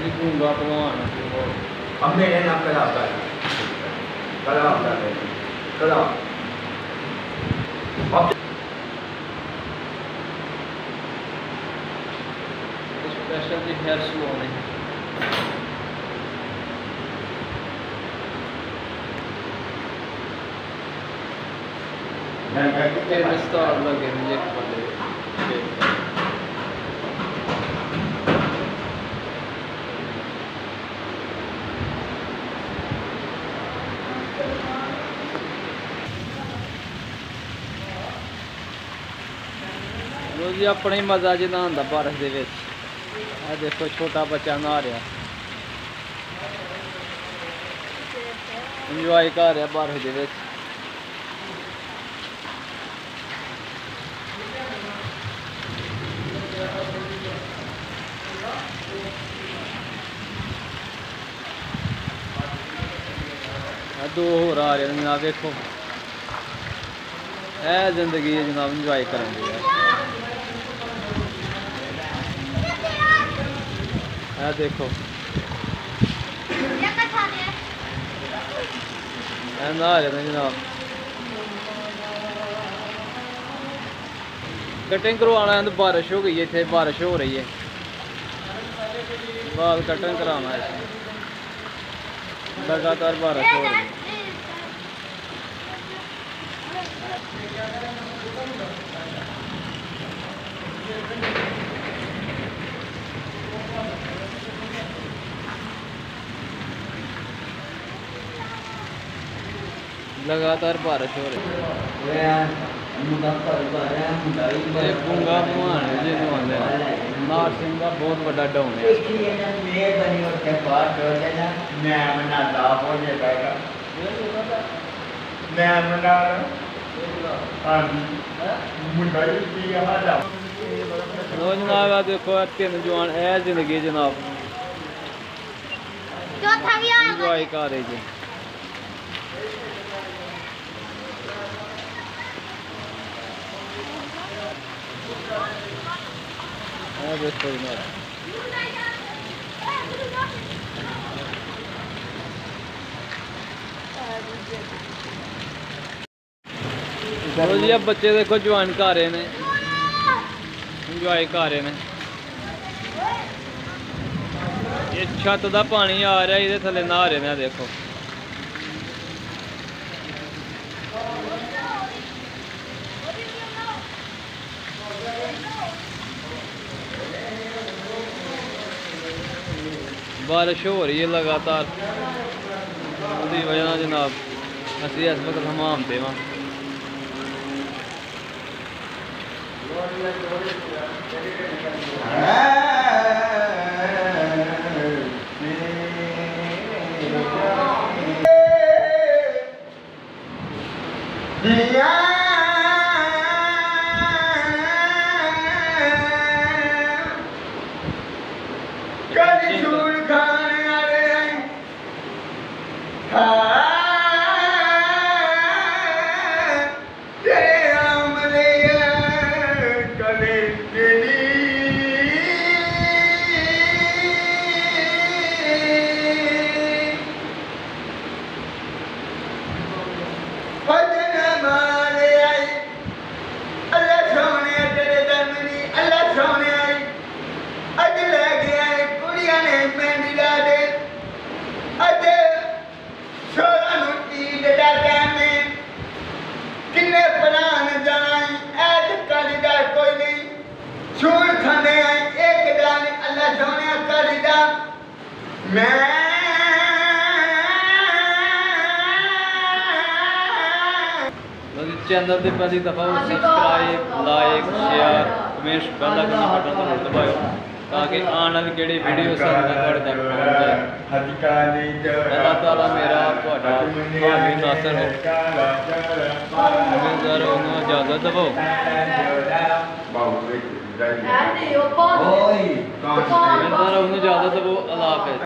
ساری میں تیرے ایک بنوان دیں سلون ہے۔ اس وقت کیا ہے۔ یہ نام کے دم میں نام پڑ جائے ਲੋ ਜੀ, ਆਪਣਾ ਹੀ ਮਜ਼ਾ ਜੀ ਨਹਾਉਣ ਦਾ ਬਰਫ਼ ਦੇ ਵਿੱਚ। ਆ ਦੇਖੋ, ਛੋਟਾ ਬੱਚਾ ਨਹਾ ਰਿਹਾ। ਇੰਜੋਏ ਕਰ ਰਿਹਾ ਬਰਫ਼ ਦੇ ਵਿੱਚ। ਆ ਦੋ ਹੋਰ ਆ ਰਹੇ ਨੇ ਜਨਾਬ ਵੇਖੋ। ਇਹ ਜ਼ਿੰਦਗੀ ਹੈ ਜਨਾਬ ਇੰਜੋਏ ਕਰਨ ਦੀ। ہے دیکھو۔ نہ جناب۔ کٹنگ کروانا ہے بارش ہو گئی ہے بارش ہو رہی ہے۔ بال کٹنگ کرانا ہے۔ لگاتار بارش ہو رہی ہے۔ Thank you. لگاتار بارش ہو رہی ہے یہ گنگا بھوان ہے جی نار سنگھ کا بہت بڑا ڈاؤن ہے جناب دیکھو تین جوان ہے زندگی جناب انجوائے کر رہے جی ਕਰ ਰਹੇ ਜੀ ਇਹ ਚਲੋ ਜੀ ਇਹ ਬੱਚੇ ਦੇਖੋ, ਜਵਾਨ ਕਰ ਰਹੇ ਨੇ। ਇੰਜੋਏ ਕਰ ਰਹੇ ਨੇ। ਇਹ ਛੱਤ ਦਾ ਪਾਣੀ ਆ ਰਿਹਾ, ਇਹਦੇ ਥੱਲੇ ਨਹਾ ਰਹੇ ਨੇ ਦੇਖੋ। بارش ہو رہی ہے لگاتار وہی وجہ جناب، اسی اس وقت ہمام پہ وہاں Yeah! چھوڑ تھانے آئیں ایک دان اللہ جانے آتا ہی دا میں چینل دے پہلی دفعہ سبسکرائب لائک شیئر ہمیش بیل لگنا ہٹن تو مرد بھائیو تاکہ آنا بھی کیڑی ویڈیو سا ہمیں کھڑ دیں اللہ تعالیٰ میرا آپ کو اٹھا آمین ناصر ہو ہمیں ضرور ہوں گا زیادہ تو وہ اللہ ہے